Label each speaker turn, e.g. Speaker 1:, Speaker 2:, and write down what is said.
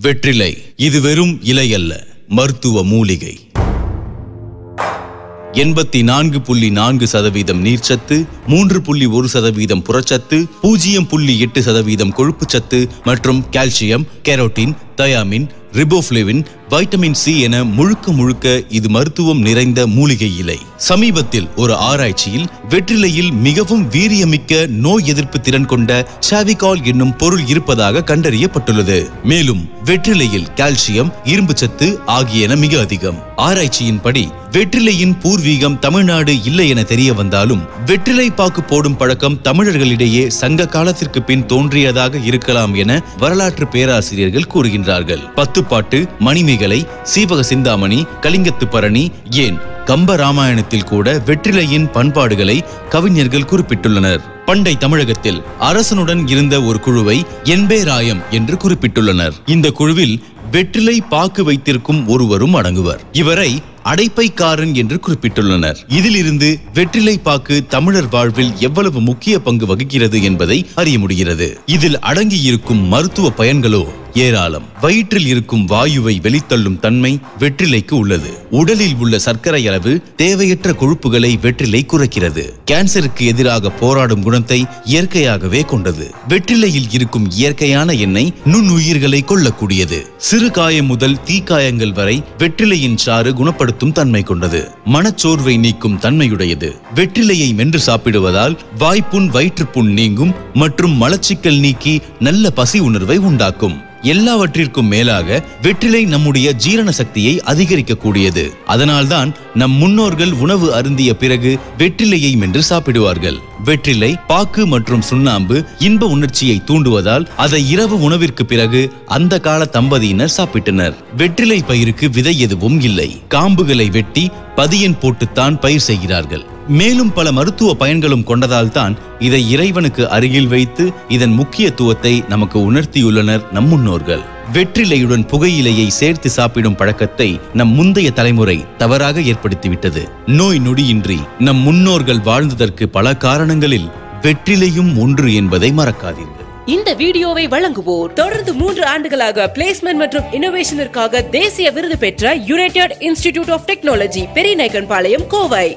Speaker 1: வெற்றிலை. இது வெறும் இலை அல்ல மருத்துவ மூலிகை. எண்பத்தி நான்கு புள்ளி நான்கு சதவீதம் நீர்ச்சத்து மூன்று புள்ளி ஒரு சதவீதம் புறச்சத்து பூஜ்ஜியம் புள்ளி எட்டு சதவீதம் கொழுப்புச்சத்து மற்றும் calcium carotene thiamine riboflavin vitamin C என முழுக்க முழுக்க இது மருத்துவம் நிறைந்த மூலிகை இலை. சமீபத்தில் ஒரு ஆராய்ச்சியில் வெற்றிலையில் மிகவும் வீரியமிக்க நோய் எதிர்ப்பு திறன் கொண்ட சாவிகால் என்னும் பொருள் இருப்பதாக கண்டறியப்பட்டுள்ளது. மேலும் வெற்றிலையில் கால்சியம் இரும்புச்சத்து ஆகியன மிக அதிகம். ஆராய்ச்சியின்படி வெற்றிலையின் பூர்வீகம் தமிழ்நாடு இல்லை என தெரிய வந்தாலும் வெற்றிலை பாக்கு போடும் பழக்கம் தமிழர்களிடையே சங்க காலத்திற்கு பின் தோன்றியதாக இருக்கலாம் என வரலாற்று பேராசிரியர்கள் கூறுகின்றார்கள். பத்துப்பாட்டு மணிமேகலை சீவக சிந்தாமணி கலிங்கத்து பரணி ஏன் கம்ப ராமாயணத்தில் கூட வெற்றிலையின் பண்பாடுகளை கவிஞர்கள் குறிப்பிட்டுள்ளனர். பண்டை தமிழகத்தில் அரசனுடன் இருந்த ஒரு குழுவை என்பேராயம் என்று குறிப்பிட்டுள்ளனர். இந்த குழுவில் வெற்றிலை பாக்கு வைத்திருக்கும் ஒருவரும் அடங்குவர். இவரை அடைப்பைக்காரன் என்று குறிப்பிட்டுள்ளனர். இதிலிருந்து வெற்றிலை பாக்கு தமிழர் வாழ்வில் எவ்வளவு முக்கிய பங்கு வகிக்கிறது என்பதை அறிய முடிகிறது. இதில் அடங்கியிருக்கும் மருத்துவ பயன்களோ ஏராளம். வயிற்றில் இருக்கும் வாயுவை வெளித்தள்ளும் தன்மை வெற்றிலைக்கு உள்ளது. உடலில் உள்ள சர்க்கரை அளவு தேவையற்ற கொழுப்புகளை வெற்றிலை குறைக்கிறது. கேன்சருக்கு எதிராக போராடும் குணத்தை இயற்கையாகவே கொண்டது. வெற்றிலையில் இருக்கும் இயற்கையான எண்ணெய் நுண்ணுயிர்களை கொள்ளக்கூடியது சிறு காயம் முதல் தீக்காயங்கள் வரை வெற்றிலையின் சாறு குணப்படுத்தும் தன்மை கொண்டது. மனச்சோர்வை நீக்கும் தன்மையுடையது. வெற்றிலையை மென்று சாப்பிடுவதால் வாய்ப்புண் வயிற்றுப்புண் நீங்கும் மற்றும் மலச்சிக்கல் நீக்கி நல்ல பசி உணர்வை உண்டாக்கும். எல்லாவற்றிற்கும் மேலாக வெற்றிலை நம்முடைய ஜீரண சக்தியை அதிகரிக்கக்கூடியது. அதனால்தான் நம் முன்னோர்கள் உணவு அருந்திய பிறகு வெற்றிலையை மென்று சாப்பிடுவார்கள். வெற்றிலை பாக்கு மற்றும் சுண்ணாம்பு இன்ப உணர்ச்சியை தூண்டுவதால் அதை இரவு உணவிற்கு பிறகு அந்த கால தம்பதியினர் சாப்பிட்டனர். வெற்றிலை பயிருக்கு விதை எதுவும் இல்லை. காம்புகளை வெட்டி பதியன் போட்டுத்தான் பயிர் செய்கிறார்கள். மேலும் பல மருத்துவ பயன்களும் கொண்டதால் தான் இதை இறைவனுக்கு அருகில் வைத்து இதன் முக்கியத்துவத்தை நமக்கு உணர்த்தியுள்ளனர் நம் முன்னோர்கள். வெற்றிலையுடன் புகையிலையை சேர்த்து சாப்பிடும் பழக்கத்தை நம் முந்தைய தலைமுறை தவறாக ஏற்படுத்திவிட்டது. நோய் நொடியின்றி நம் முன்னோர்கள் வாழ்ந்ததற்கு பல காரணங்களில் வெற்றிலையும் ஒன்று என்பதை மறக்காதீர்கள்.
Speaker 2: இந்த வீடியோவை வழங்குவோர் தொடர்ந்து மூன்று ஆண்டுகளாக பிளேஸ்மெண்ட் மற்றும் இன்னோவேஷனிற்காக தேசிய விருது பெற்ற United Institute of Technology Periyanaickenpalayam Kovai.